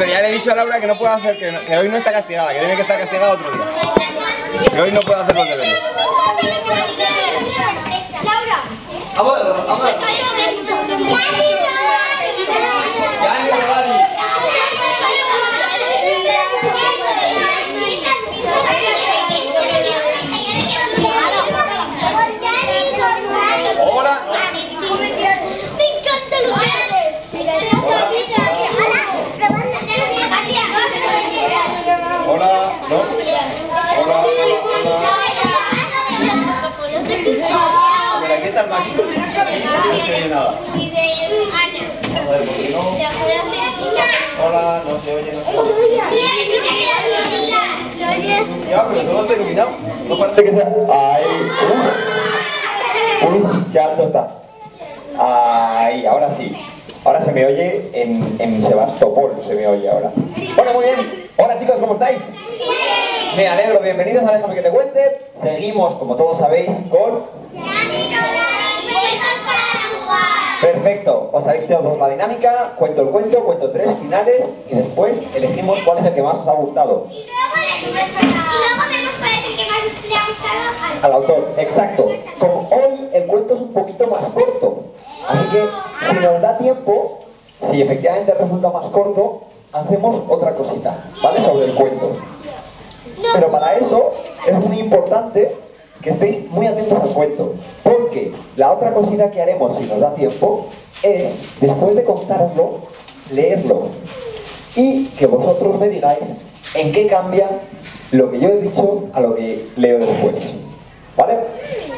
pero ya le he dicho a Laura que no puede hacer, que, no- que hoy no está castigada, que tiene que estar castigada otro día. Que hoy no puede hacer los deberes. Laura. Vamos, vamos. Hola, no se oye, no se oye. Ya, pero todo está iluminado. No parece que sea. Ahí. Uy. Qué alto está. Ahí, ahora sí. Ahora se me oye en, en Sebastopol, se me oye ahora. Bueno, muy bien. Hola chicos, ¿cómo estáis? Me alegro, bienvenidos a Déjame que te cuente. Seguimos, como todos sabéis, con... Perfecto, os habéis todos la dinámica, cuento el cuento, cuento tres finales y después elegimos cuál es el que más os ha gustado. Al autor, exacto. Como hoy el cuento es un poquito más corto, así que si nos da tiempo, si efectivamente resulta más corto, hacemos otra cosita, ¿vale? Sobre el cuento. Pero para eso es muy importante que estéis muy atentos al cuento, porque la otra cosita que haremos si nos da tiempo es, después de contároslo, leerlo y que vosotros me digáis en qué cambia lo que yo he dicho a lo que leo después. ¿Vale?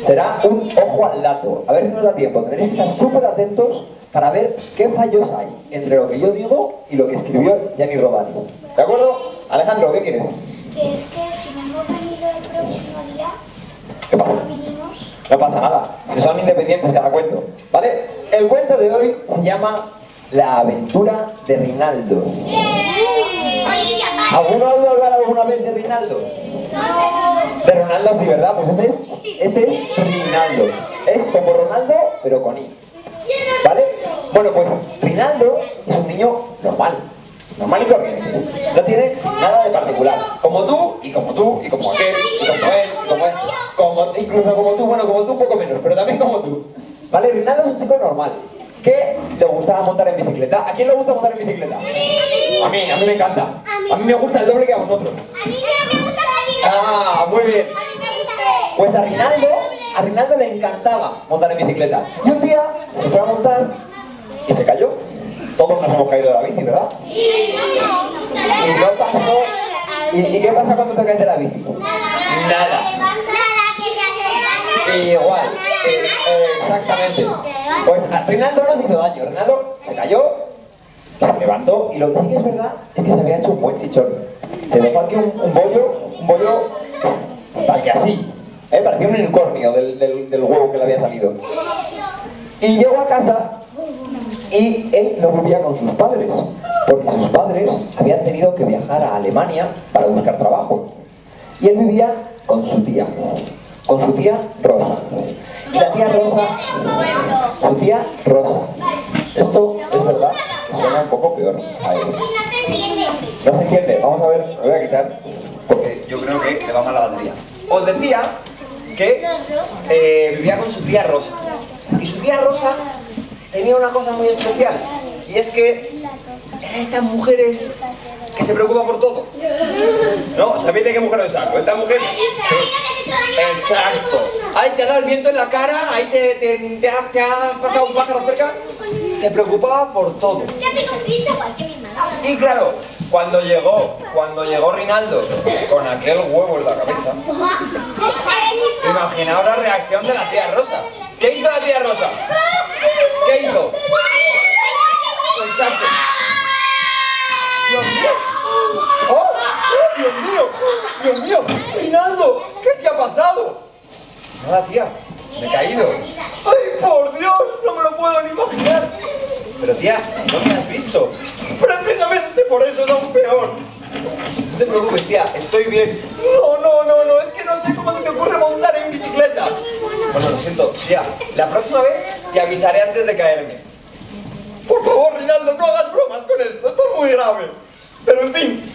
Será un ojo al dato. A ver si nos da tiempo. Tendréis que estar súper atentos para ver qué fallos hay entre lo que yo digo y lo que escribió Gianni Rodani. ¿De acuerdo? Alejandro, ¿qué quieres? Que es que si hemos venido el próximo día, ¿Qué pasa? no pasa nada, si son independientes cada cuento. ¿Vale? El cuento de hoy se llama La aventura de Rinaldo. ¿Alguno ha oído hablar alguna vez de Rinaldo? De Ronaldo sí, ¿verdad? Pues este es, este es Rinaldo. Es como Ronaldo, pero con I. ¿Vale? Bueno, pues Rinaldo es un niño normal. Normal y corriente. No tiene nada de particular. Como tú, y como tú, y como aquel, y como él, y como él. Como, incluso como tú, bueno, como tú un poco menos, pero también como tú. ¿Vale? Rinaldo es un chico normal. Que le gustaba montar en bicicleta. ¿A quién le gusta montar en bicicleta? A mí, a mí me encanta. A mí me gusta el doble que a vosotros. A mí me gusta la vida. Ah, muy bien. Pues a Rinaldo, a Rinaldo le encantaba montar en bicicleta. Y un día se fue a montar y se cayó. Todos nos hemos caído de la bici, ¿verdad? Y no pasó. ¿Y, y qué pasa cuando te caes de la bici? Nada. Nada, que te hace Igual. Eh, eh, exactamente. Pues Rinaldo no se hizo daño. Rinaldo se cayó, se levantó y lo que sí que es verdad es que se había hecho un buen chichón. Se dejó aquí un, un bollo, un bollo hasta que así. ¿eh? Parecía un unicornio del, del- del huevo que le había salido. Y llegó a casa y él no vivía con sus padres, porque sus padres habían tenido que viajar a Alemania para buscar trabajo. Y él vivía con su tía, con su tía Rosa. Y la tía Rosa, su tía Rosa. Esto es verdad, suena un poco peor no se entiende. Vamos a ver, lo voy a quitar, porque yo creo que le va mal la batería. Os decía que eh, vivía con su tía Rosa. Y su tía Rosa tenía una cosa muy especial, y es que era de estas mujeres que se preocupan por todo. ¿No? ¿Sabéis de qué mujer os hablo? Esta mujer... Exacto. Ahí te ha dado el viento en la cara, ahí te, te- te ha, te ha pasado un pájaro cerca. Se preocupaba por todo. Y claro, cuando llegó, cuando llegó Rinaldo con aquel huevo en la cabeza, imaginaos la reacción de la tía Rosa. ¿Qué hizo la tía Rosa? ¿Qué hizo? Exacto. Dios mío. ¡Oh! ¡Oh, Dios mío! ¡Dios mío! ¡Rinaldo! ¿Qué te ha pasado? Nada, tía. Me he caído. ¡Ay, por Dios! No me lo puedo ni imaginar. Pero tía, si no me has visto. Precisamente por eso es aún peor. No te preocupes, tía, estoy bien. No, no, no, no, es que no sé cómo se te ocurre montar en bicicleta. Bueno, lo siento, tía, la próxima vez te avisaré antes de caerme. Por favor, Rinaldo, no hagas bromas con esto, esto es muy grave. Pero en fin,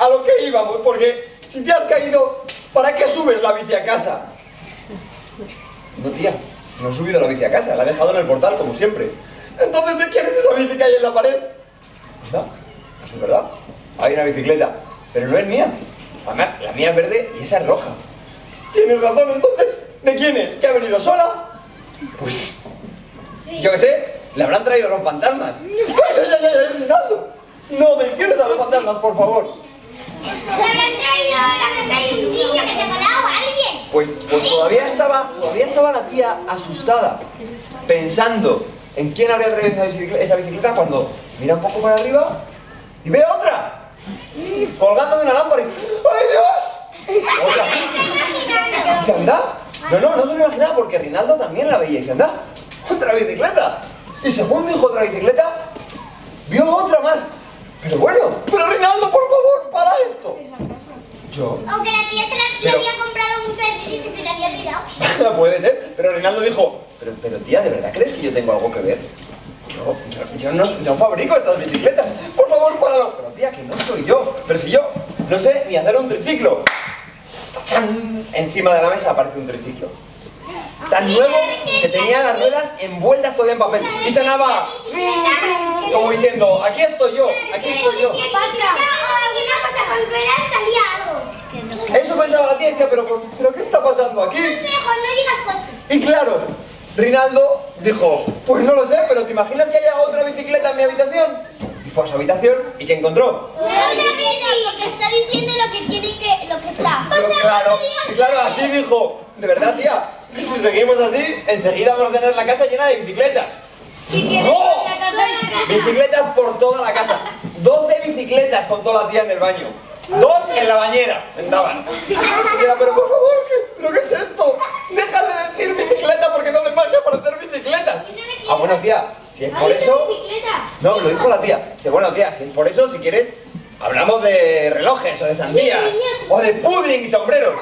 a lo que íbamos, porque si te has caído, ¿para qué subes la bici a casa? No, tía, no he subido la bici a casa, la he dejado en el portal, como siempre. Entonces, ¿de quién es esa bici que hay en la pared? Es verdad. Hay una bicicleta, pero no es mía. Además, la mía es verde y esa es roja. Tienes razón, entonces, ¿de quién es? ¿Que ha venido sola? Pues, yo qué sé, le habrán traído los fantasmas. ¡Ay, ay, ay, ay, Rinaldo! No menciones a los fantasmas, por favor. Le habrán traído, un niño que se ha colado a alguien. Pues, pues todavía estaba, todavía estaba la tía asustada, pensando en quién habría traído esa bicicleta, esa bicicleta cuando mira un poco para arriba y ve otra, colgando de una lámpara y ¡ay Dios! Otra. anda. No, no, no se lo imaginaba porque Rinaldo también la veía y anda, otra bicicleta. Y según dijo otra bicicleta, vio otra más. Pero bueno, pero Rinaldo, por favor, para esto. Yo, Aunque la tía se la, Pero- había comprado muchas veces y se la había olvidado. Puede ser, pero Reinaldo dijo, pero, pero tía, ¿de verdad crees que yo tengo algo que ver? Yo, yo, yo no, no fabrico estas bicicletas. Por favor, páralo. Pero tía, que no soy yo. Pero si yo no sé ni hacer un triciclo. ¡Tachán! Encima de la mesa aparece un triciclo. Tan nuevo que tenía las ruedas envueltas todavía en papel. Y sonaba ring, ring, como diciendo, aquí estoy yo, aquí estoy yo. ¿Qué pasa? Alguna cosa con ruedas salía algo. Eso pensaba la decía, pero, pero ¿qué está pasando aquí? Y claro, Rinaldo dijo, pues no lo sé, pero ¿te imaginas que haya otra bicicleta en mi habitación? Y fue a su habitación y ¿qué encontró? Porque está diciendo lo que tiene que, lo que está. Pero claro, y claro, así dijo, de verdad tía, que si seguimos así, enseguida vamos a tener la casa llena de bicicletas. ¡No! Bicicletas por toda la casa. 12 bicicletas con toda la tía en el baño. Dos en la bañera estaban. Y era, pero por favor, ¿qué, ¿pero qué es esto? Deja de decir bicicleta porque no me magia para hacer bicicletas. Ah, bueno, tía, si es por eso... No, lo dijo la tía. Dice, bueno, tía, si es por eso, si quieres, hablamos de relojes o de sandías o de pudding y sombreros.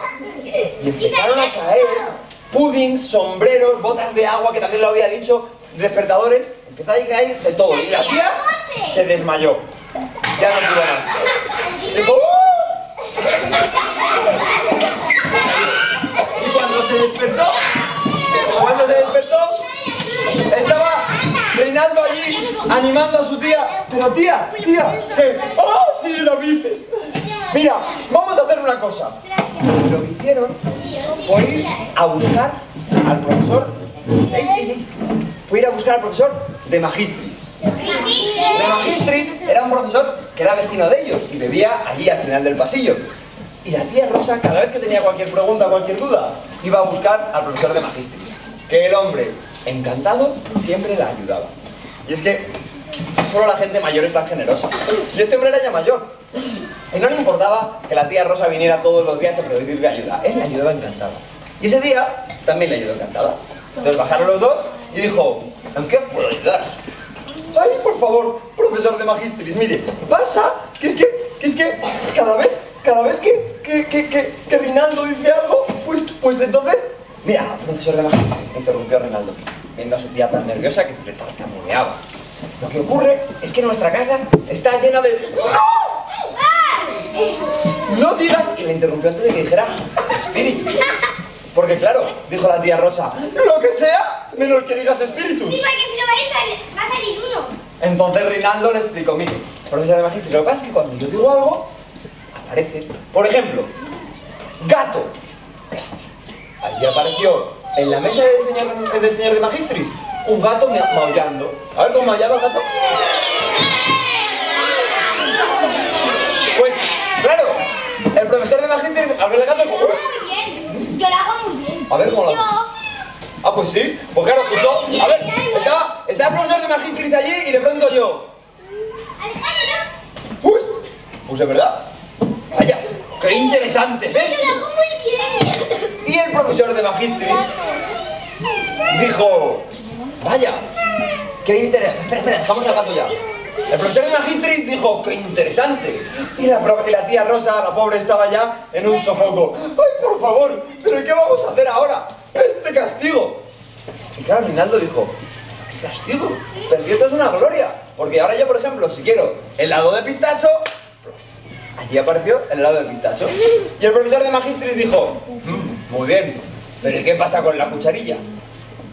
Y empezaron a caer puddings, sombreros, botas de agua, que también lo había dicho, despertadores. Empezó a caer de todo. Y la tía se desmayó. Ya no pudo más. Dijo. Y cuando se despertó, cuando se despertó, estaba Reinaldo allí animando a su tía. Pero tía, tía, que, ¡oh, sí, la dices! Mira, vamos a hacer una cosa. Lo que hicieron fue ir a buscar al profesor. Fue ir a buscar al profesor de Magistris. De Magistris era un profesor que era vecino de ellos y vivía allí al final del pasillo. Y la tía Rosa, cada vez que tenía cualquier pregunta, cualquier duda, iba a buscar al profesor de Magistris. Que el hombre, encantado, siempre la ayudaba. Y es que solo la gente mayor es tan generosa. Y este hombre era ya mayor. Y no le importaba que la tía Rosa viniera todos los días a pedirle ayuda. Él le ayudaba encantada. Y ese día también le ayudó encantada. Entonces bajaron los dos y dijo, ¿en qué os puedo ayudar? Por favor, profesor de Magistris, mire, pasa que es que, que es que cada vez, cada vez que, que, que, que, Rinaldo dice algo, pues, pues entonces, mira, profesor de Magistris, interrumpió Rinaldo, viendo a su tía tan nerviosa que le tartamudeaba. Lo que ocurre es que nuestra casa está llena de... ¡No! No digas, y le interrumpió antes de que dijera espíritu. Porque claro, dijo la tía Rosa, lo que sea, menos que digas espíritus. Sí, porque si no va a salir uno. Entonces Rinaldo le explicó, mire, profesor de magíster, lo que pasa es que cuando yo digo algo, aparece, por ejemplo, gato. Allí apareció en la mesa del señor, del señor de magistris un gato ma- maullando. A ver cómo maullaba el gato. Pues, claro, el profesor de magistris ver el gato bien. Yo lo hago muy bien. A ver cómo lo Yo. Ah, pues sí, pues claro, escuchó. A ver, estaba, estaba el profesor de magistris allí y de pronto yo. ¡Uy! Pues es verdad. Vaya, qué interesante es esto. Y el profesor de Magistris dijo, vaya, qué interesante. Espera, espera, dejamos al gato ya. El profesor de Magistris dijo, qué interesante. Y la, y la tía Rosa, la pobre, estaba ya en un sofoco. ¡Ay, por favor! ¿Pero qué vamos a hacer ahora? ¡Este castigo! Y claro, Rinaldo dijo, ¿qué castigo? Pero si esto es una gloria. Porque ahora yo, por ejemplo, si quiero helado de pistacho, allí apareció el helado de pistacho. Y el profesor de Magistris dijo, "Mm, muy bien, pero ¿y qué pasa con la cucharilla?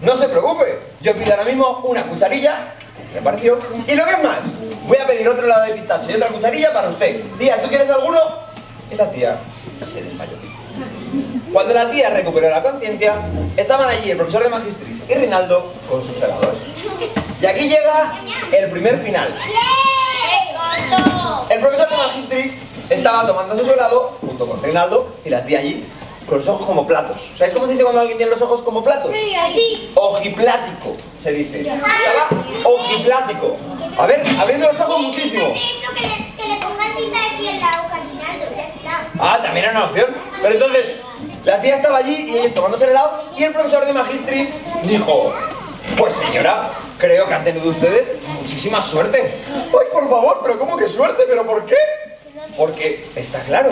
No se preocupe, yo pido ahora mismo una cucharilla, que apareció, y lo que es más, voy a pedir otro helado de pistacho y otra cucharilla para usted. Tía, ¿tú quieres alguno? Y la tía se desmayó. Cuando la tía recuperó la conciencia, estaban allí el profesor de Magistris y Rinaldo con sus helados. Y aquí llega el primer final. El profesor de Magistris estaba tomando su helado junto con Rinaldo y la tía allí con los ojos como platos. ¿Sabéis cómo se dice cuando alguien tiene los ojos como platos? Así. Ojiplático, se dice. Estaba ojiplático. A ver, abriendo los ojos muchísimo. Que le, que le pongan tinta de Rinaldo. Ah, también era una opción. Pero entonces, la tía estaba allí y ellos tomándose el helado y el profesor de Magistris dijo, pues señora, creo que han tenido ustedes muchísima suerte. Ay, por favor, pero ¿cómo que suerte? ¿Pero por qué? Porque está claro,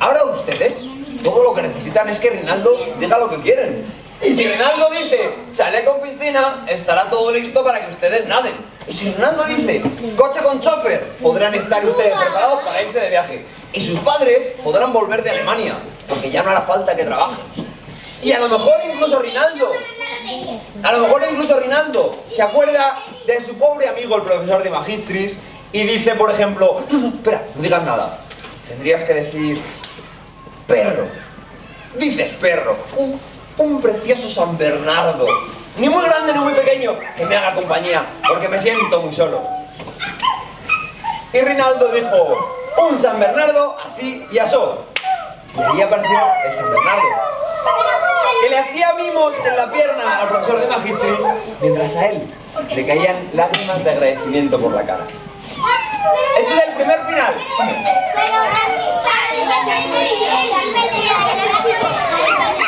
ahora ustedes todo lo que necesitan es que Rinaldo diga lo que quieren. Y si Rinaldo dice, sale con piscina, estará todo listo para que ustedes naden. Y si Rinaldo dice, coche con chofer, podrán estar ustedes preparados para irse de viaje. Y sus padres podrán volver de Alemania, porque ya no hará falta que trabajen. Y a lo mejor incluso Rinaldo, a lo mejor incluso Rinaldo se acuerda de su pobre amigo el profesor de Magistris y dice, por ejemplo, no, espera, no digas nada. Tendrías que decir, perro. Dices perro. Un, un precioso San Bernardo. Ni muy grande ni muy pequeño, que me haga compañía, porque me siento muy solo. Y Rinaldo dijo, un San Bernardo así y asó. Y ahí apareció el San Bernardo, que le hacía mimos en la pierna al profesor de Magistris, mientras a él le caían lágrimas de agradecimiento por la cara. Este es el primer final.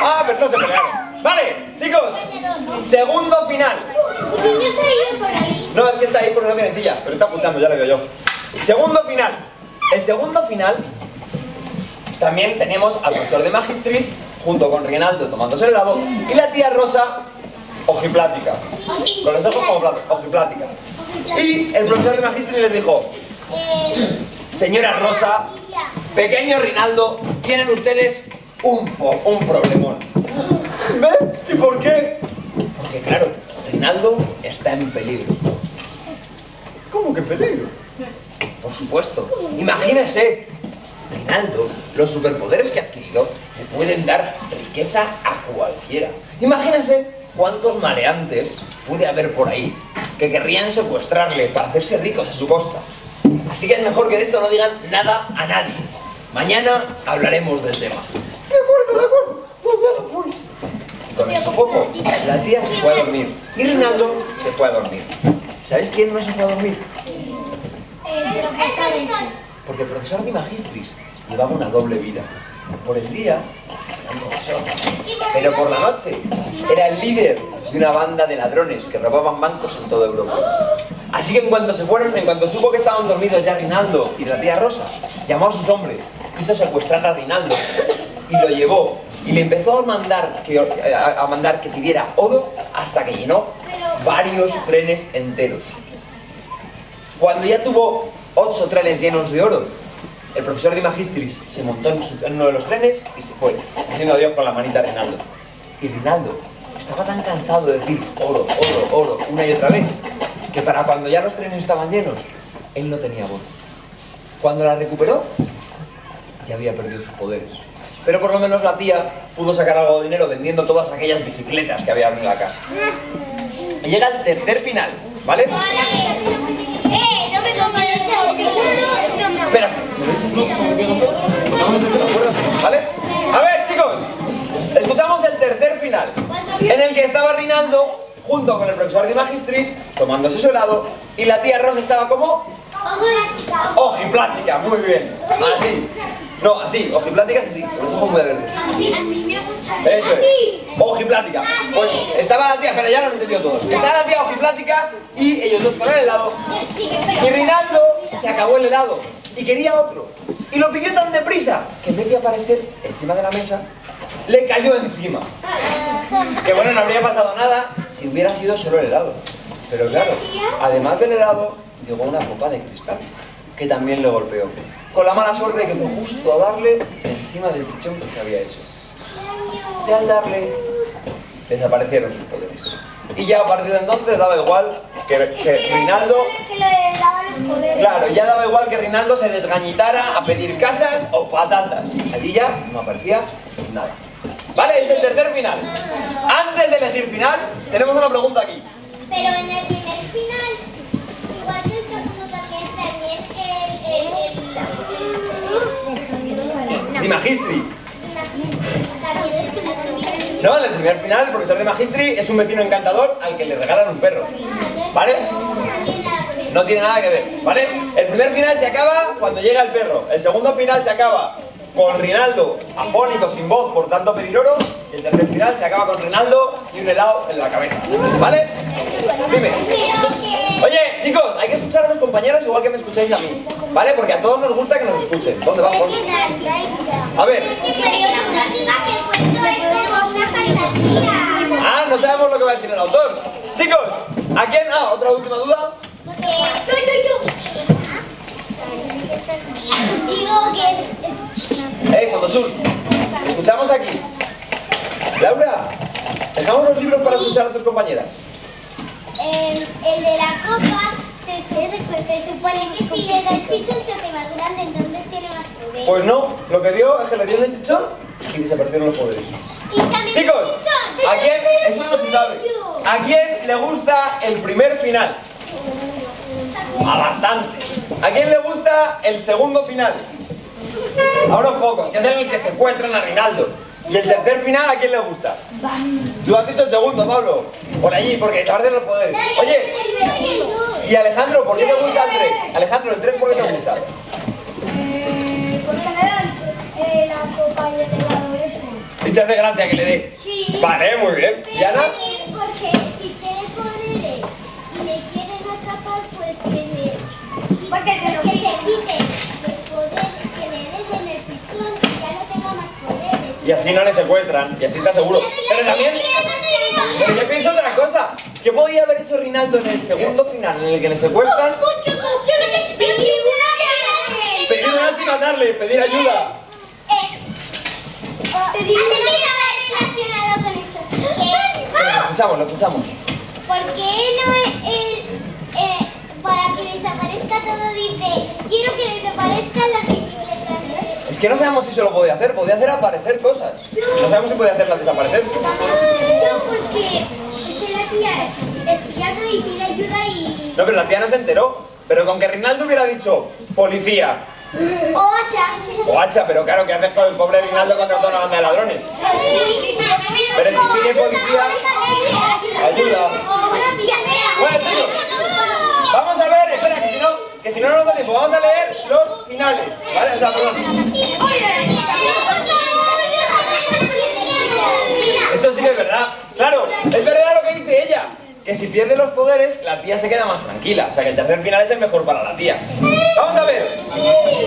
Ah, pero no se pelearon. Vale, chicos, segundo final. No, es que está ahí porque no tiene silla, pero está escuchando, ya lo veo yo. Segundo final. El segundo final también tenemos al profesor de Magistris junto con Rinaldo tomándose el helado y la tía Rosa ojiplática. Con los ojos como ojiplática. Y el profesor de Magistris les dijo, señora Rosa, pequeño Rinaldo, tienen ustedes un, un problemón. ¿Ven? ¿Y por qué? Porque claro, Rinaldo está en peligro. ¿Cómo que peligro? Por supuesto. Imagínese, Rinaldo, los superpoderes que ha adquirido le pueden dar riqueza a cualquiera. Imagínese cuántos maleantes puede haber por ahí que querrían secuestrarle para hacerse ricos a su costa. Así que es mejor que de esto no digan nada a nadie. Mañana hablaremos del tema. De acuerdo, de acuerdo. Mañana pues. Y con el sofoco, la tía se fue a dormir. Y Rinaldo se fue a dormir. ¿Sabéis quién no se fue a dormir? Porque el profesor de Magistris llevaba una doble vida. Por el día pero por la noche era el líder de una banda de ladrones que robaban bancos en toda Europa. Así que en cuanto se fueron, en cuanto supo que estaban dormidos ya Rinaldo y la tía Rosa, llamó a sus hombres, hizo secuestrar a Rinaldo y lo llevó y le empezó a mandar que, a, a mandar que pidiera oro hasta que llenó varios trenes enteros. Cuando ya tuvo ocho trenes llenos de oro, el profesor de Magistris se montó en, su- en uno de los trenes y se fue, haciendo adiós con la manita a Rinaldo. Y Rinaldo estaba tan cansado de decir oro, oro, oro, una y otra vez, que para cuando ya los trenes estaban llenos, él no tenía voz. Cuando la recuperó, ya había perdido sus poderes. Pero por lo menos la tía pudo sacar algo de dinero vendiendo todas aquellas bicicletas que había en la casa. Y llega el tercer final, ¿vale? Espera. A ver, chicos. Escuchamos el tercer final. En el que estaba Rinaldo junto con el profesor de Magistris tomándose su helado y la tía Rosa estaba como ojiplática, muy bien. Así. No, así, ojiplática así, con los ojos muy verdes. Eso es. Ojiplática. Pues estaba la tía, pero ya lo han entendido todos. Estaba la tía ojiplática y ellos dos con el helado y Rinaldo se acabó el helado y quería otro. Y lo pidió tan deprisa que en vez de aparecer encima de la mesa, le cayó encima. Que bueno, no habría pasado nada si hubiera sido solo el helado. Pero claro, además del helado, llegó una copa de cristal que también le golpeó. con la mala suerte que fue justo a darle encima del chichón que se había hecho. Y al darle, desaparecieron sus poderes. Y ya a partir de entonces daba igual que, que Rinaldo. Claro, ya daba igual que Rinaldo se desgañitara a pedir casas o patatas. Allí ya no aparecía nada. Vale, es el tercer final. Antes de elegir final, tenemos una pregunta aquí. Pero en el primer final, igual que el segundo también, también el... el, el No, en el primer final, el profesor de Magistri es un vecino encantador al que le regalan un perro. ¿Vale? No tiene nada que ver, ¿vale? El primer final se acaba cuando llega el perro. El segundo final se acaba con Rinaldo afónico, sin voz, por tanto pedir oro. Y el tercer final se acaba con Rinaldo y un helado en la cabeza. ¿Vale? Dime. Oye, chicos, hay que escuchar a los compañeros igual que me escucháis a mí. ¿Vale? Porque a todos nos gusta que nos escuchen. ¿Dónde vamos? A ver. Ah, no sabemos lo que va a decir el autor. Chicos, ¿a quién? Ah, otra última duda. Digo que. Eh, Fondo Sur. Escuchamos aquí. Laura, dejamos los libros para escuchar a tus compañeras. El, el de la copa se, se supone que si le da el chichón se hace más grande, entonces tiene más poder. Pues no, lo que dio es que le dio el chichón y desaparecieron los poderes. Chicos. ¿a quién? Eso no se sabe. ¿A quién le gusta el primer final? A bastantes. ¿A quién le gusta el segundo final? A unos pocos, que es el que secuestran a Rinaldo. ¿Y el tercer final a quién le gusta? Tú has dicho el segundo, Pablo. Por allí, porque desaparecen los poderes. Oye, y Alejandro, ¿por qué te gusta el 3? Alejandro, el 3 ¿por qué te gusta? Porque le dan eh, la copa y el helado eso. Y te hace gracia que le dé. Sí. Vale, muy bien. ¿Y Ana? porque si tiene poderes y le quieren atrapar, pues que le... Porque se lo que se quite los poderes, que le den en el chichón y ya no tenga más poderes. Y así no le secuestran, y así está seguro. Pero también, pero yo pienso otra cosa. ¿Qué podía haber hecho Rinaldo en el segundo final, en el que le secuestran? Pedir un alto y matarle, pedir ayuda. Relacionado con esto. Venga, lo escuchamos, lo escuchamos. ¿Por qué no él, eh, para que desaparezca todo, dice, quiero que desaparezcan las bicicletas? Es que no sabemos si se lo podía hacer, podía hacer aparecer cosas. No sabemos si podía hacerlas desaparecer. No, porque, porque la tía escuchando y pide ayuda y... No, pero la tía no se enteró. Pero con que Rinaldo hubiera dicho, policía, ¡Ocha! o hacha, pero claro, ¿qué haces con el pobre Rinaldo contra toda una banda de ladrones? Pero si pide policía, ayuda. Vamos a ver, espera, que si no, que si no no nos da tiempo, vamos a leer los finales, ¿vale? O sea. Eso sí que es verdad. Claro, es verdad lo que dice ella. Que si pierde los poderes, la tía se queda más tranquila. O sea que el tercer final es el mejor para la tía.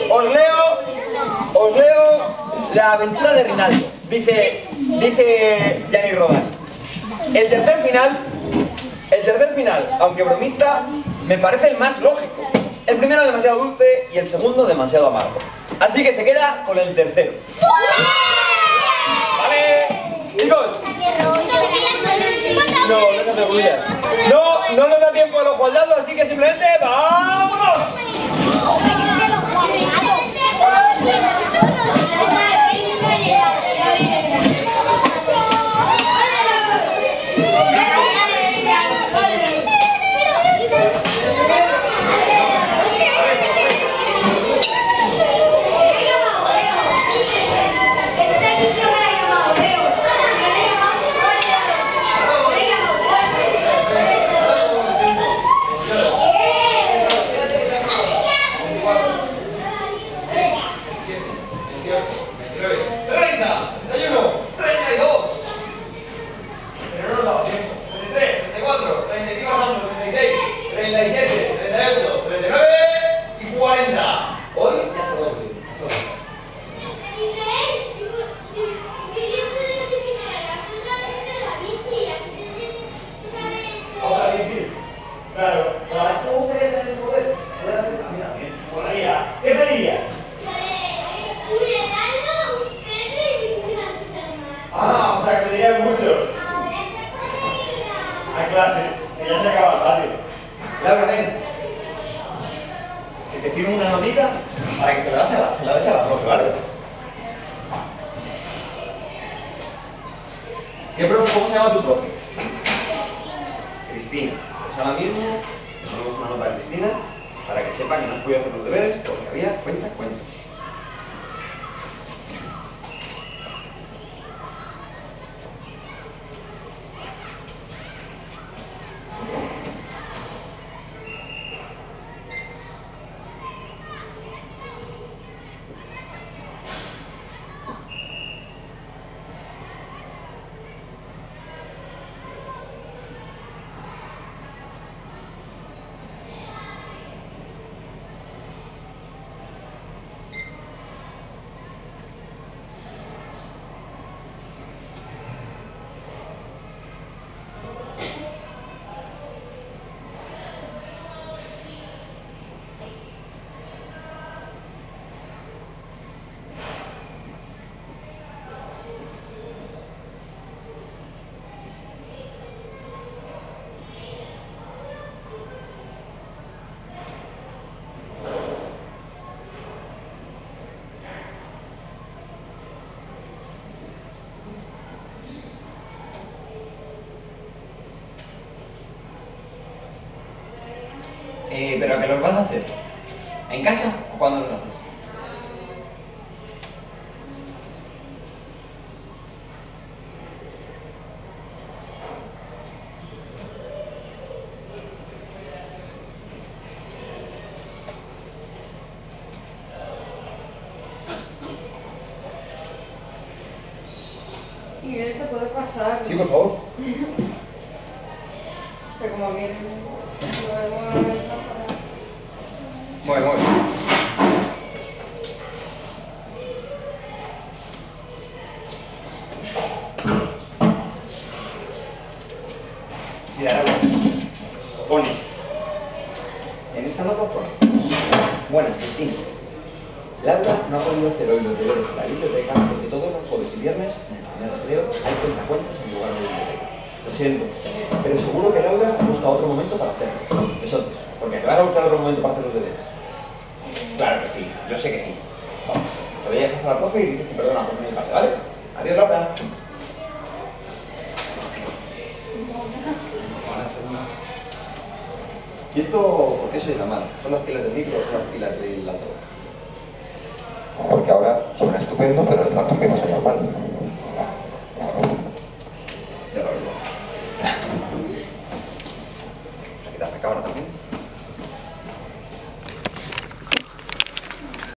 Os leo. Os leo la aventura de Rinaldo. Dice. Dice Gianni Rodari. El tercer final. El tercer final, aunque bromista, me parece el más lógico. El primero demasiado dulce y el segundo demasiado amargo. Así que se queda con el tercero. ¿Vale? Chicos, no, no se. No, no nos da tiempo el ojo al así que simplemente ¡vámonos! Claro, ¿cómo sería tener poder? Poder hacer, mira, bien, molaría. ¿Qué pedirías? Laura, ven. Que te firmo una notita para que se la des a la, se la, des a la profe, ¿vale? ¿Qué profe? ¿Cómo se llama tu profe? Cristina. Pues ahora mismo le ponemos una nota a Cristina para que sepa que no has podido hacer los deberes porque había cuenta cuentos. Eh, ¿Pero qué los vas a hacer? ¿En casa o cuándo los haces? Miguel, ¿se puede pasar? Sí, por favor. Que como viene, lo vemos a la mesa para... Mueve, mueve. Mira, Laura. Pone. En esta nota pone. Buenas, Cristina. Laura no ha podido hacer hoy los deberes de la biblioteca porque todos los jueves y viernes en el recreo hay cuentacuentos en lugar de biblioteca. Lo siento, pero seguro que Laura busca otro momento para hacerlo. Eso, porque a buscar otro momento para hacer los deberes. Claro que sí, yo sé que sí. Vamos, te voy a dejar a la profe y dices perdona por mi parte, ¿vale? Adiós, Laura. ¿Y esto por qué se llama mal? ¿Son las pilas del micro o son las pilas del altavoz? Porque ahora suena estupendo, pero el rato empieza a sonar mal.